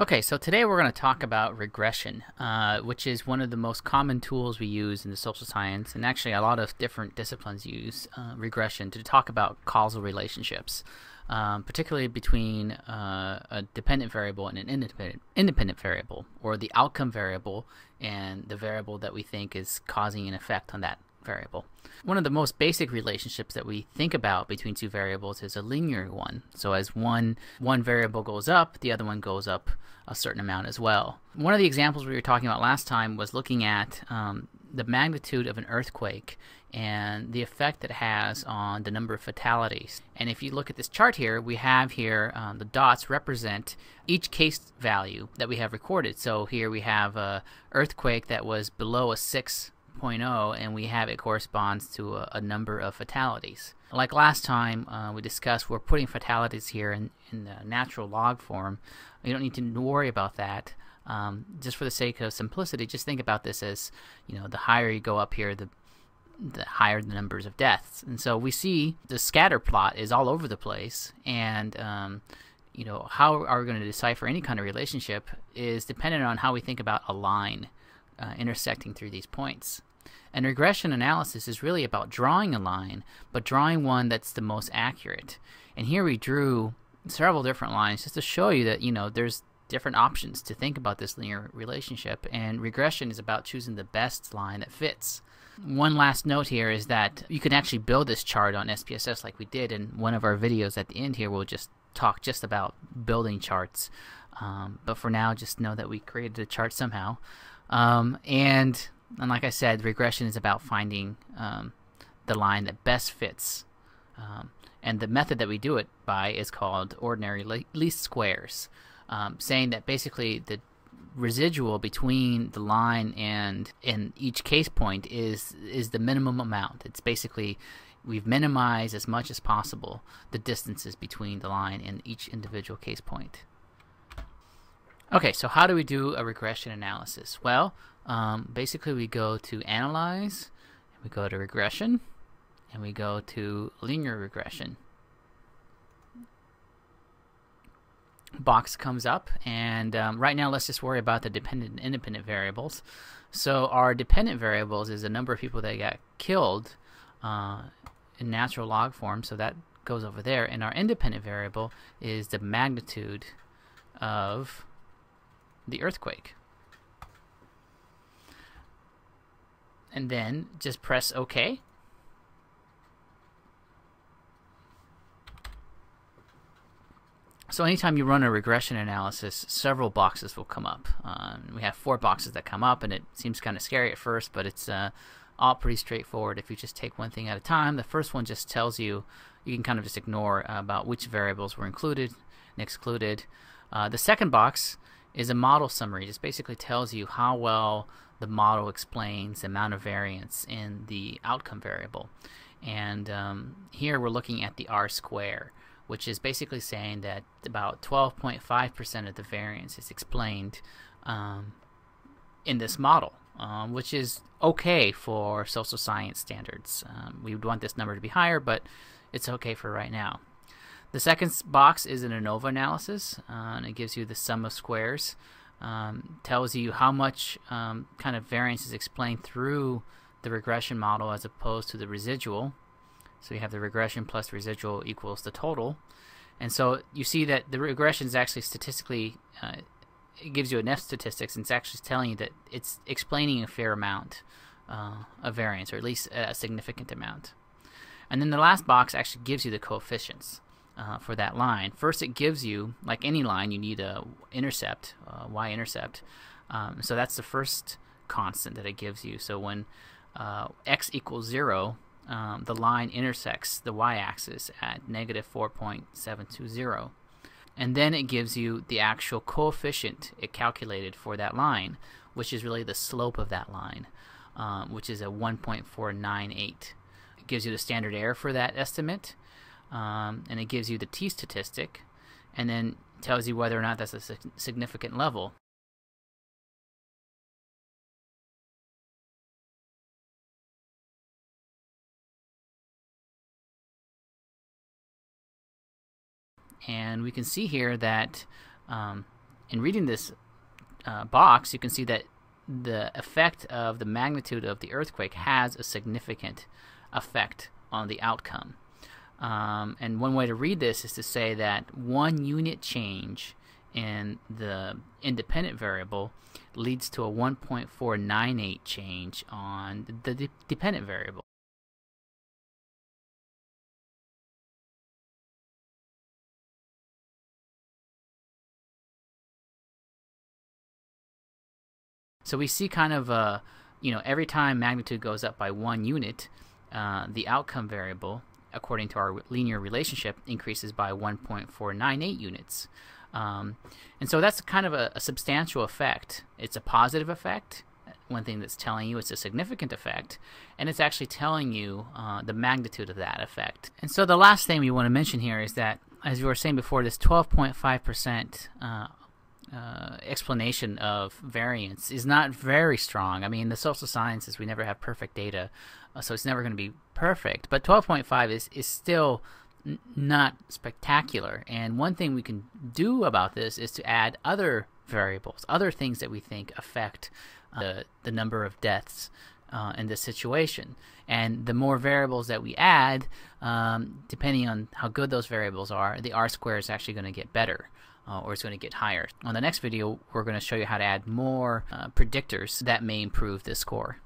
Okay, so today we're going to talk about regression, uh, which is one of the most common tools we use in the social science, and actually a lot of different disciplines use uh, regression to talk about causal relationships, um, particularly between uh, a dependent variable and an independent independent variable, or the outcome variable and the variable that we think is causing an effect on that variable. One of the most basic relationships that we think about between two variables is a linear one. So as one one variable goes up, the other one goes up a certain amount as well. One of the examples we were talking about last time was looking at um, the magnitude of an earthquake and the effect it has on the number of fatalities. And if you look at this chart here, we have here um, the dots represent each case value that we have recorded. So here we have a earthquake that was below a 6 0.0 and we have it corresponds to a, a number of fatalities. Like last time uh, we discussed, we're putting fatalities here in, in the natural log form. You don't need to worry about that. Um, just for the sake of simplicity, just think about this as, you know, the higher you go up here, the the higher the numbers of deaths. And so we see the scatter plot is all over the place, and um, you know how are we going to decipher any kind of relationship is dependent on how we think about a line uh, intersecting through these points. And regression analysis is really about drawing a line, but drawing one that's the most accurate. And here we drew several different lines just to show you that, you know, there's different options to think about this linear relationship. And regression is about choosing the best line that fits. One last note here is that you can actually build this chart on SPSS like we did in one of our videos at the end here. We'll just talk just about building charts. Um, but for now, just know that we created a chart somehow. Um, and and like I said, regression is about finding um, the line that best fits. Um, and the method that we do it by is called ordinary le least squares, um, saying that basically the residual between the line and and each case point is is the minimum amount. It's basically we've minimized as much as possible the distances between the line and each individual case point. Okay, so how do we do a regression analysis? Well, um, basically we go to Analyze, we go to Regression, and we go to Linear Regression. Box comes up, and um, right now let's just worry about the dependent and independent variables. So our dependent variables is the number of people that got killed uh, in natural log form, so that goes over there. And our independent variable is the magnitude of the earthquake. And then just press OK. So anytime you run a regression analysis, several boxes will come up. Um, we have four boxes that come up, and it seems kind of scary at first, but it's uh, all pretty straightforward if you just take one thing at a time. The first one just tells you, you can kind of just ignore uh, about which variables were included and excluded. Uh, the second box is a model summary. It just basically tells you how well the model explains the amount of variance in the outcome variable. And um, here we're looking at the R square, which is basically saying that about 12.5% of the variance is explained um, in this model, um, which is okay for social science standards. Um, we would want this number to be higher, but it's okay for right now. The second box is an ANOVA analysis, uh, and it gives you the sum of squares. Um, tells you how much um, kind of variance is explained through the regression model as opposed to the residual. So you have the regression plus residual equals the total. And so you see that the regression is actually statistically, uh, it gives you enough statistics, and it's actually telling you that it's explaining a fair amount uh, of variance, or at least a significant amount. And then the last box actually gives you the coefficients uh, for that line. First, it gives you, like any line, you need a intercept, uh, y-intercept. Um, so that's the first constant that it gives you. So when uh, x equals 0, um, the line intersects the y-axis at negative 4.720. And then it gives you the actual coefficient it calculated for that line, which is really the slope of that line, um, which is a 1.498. It gives you the standard error for that estimate, um, and it gives you the t statistic and then tells you whether or not that's a significant level. And we can see here that um, in reading this uh, box, you can see that the effect of the magnitude of the earthquake has a significant effect on the outcome. Um, and one way to read this is to say that one unit change in the independent variable leads to a 1.498 change on the de dependent variable. So we see kind of, uh, you know, every time magnitude goes up by one unit, uh, the outcome variable, according to our linear relationship, increases by 1.498 units. Um, and so that's kind of a, a, substantial effect. It's a positive effect, one thing that's telling you it's a significant effect, and it's actually telling you uh, the magnitude of that effect. And so the last thing we want to mention here is that, as we were saying before, this 12.5% uh, uh, explanation of variance is not very strong. I mean, the social sciences, we never have perfect data, uh, so it's never going to be perfect. But 12.5 is, is still not spectacular. And one thing we can do about this is to add other variables, other things that we think affect uh, the, the number of deaths uh, in this situation. And the more variables that we add, um, depending on how good those variables are, the R square is actually going to get better. Uh, or it's going to get higher. On the next video, we're going to show you how to add more uh, predictors that may improve this score.